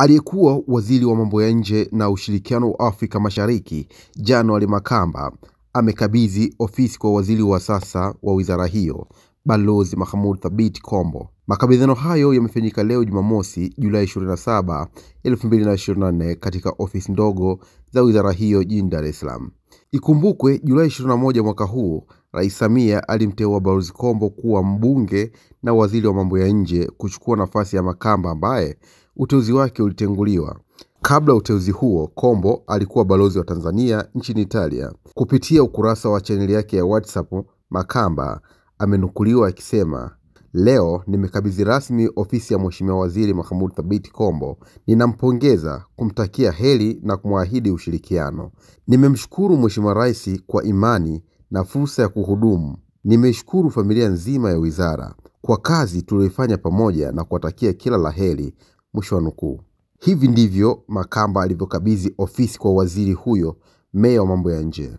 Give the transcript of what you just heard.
Aliyekuwa waziri wa mambo ya nje na ushirikiano wa Afrika Mashariki, January Makamba, amekabidhi ofisi kwa waziri wa sasa wa wizara hiyo, Balozi mahamud Thabit Kombo. Makabidhiano hayo yamefanyika leo Jumamosi, Julai 27, 2024 katika ofisi ndogo za wizara hiyo jijini Dar es Salaam. Ikumbukwe Julai 21 mwaka huu, Rais Samia alimteua Balozi Kombo kuwa mbunge na waziri wa mambo ya nje kuchukua nafasi ya Makamba ambaye uteuzi wake ulitenguliwa. Kabla ya uteuzi huo, Kombo alikuwa balozi wa Tanzania nchini Italia. Kupitia ukurasa wa chaneli yake ya WhatsApp, Makamba amenukuliwa akisema Leo nimekabidhi rasmi ofisi ya Mheshimiwa Waziri Mahamud Thabit Kombo. Ninampongeza, kumtakia heri na kumwahidi ushirikiano. Nimemshukuru Mheshimiwa Rais kwa imani na fursa ya kuhudumu. nimeshukuru familia nzima ya wizara kwa kazi tuliyoifanya pamoja na kuwatakia kila la heri. Mwisho wa nukuu. Hivi ndivyo Makamba alivyokabidhi ofisi kwa waziri huyo, meya wa mambo ya nje.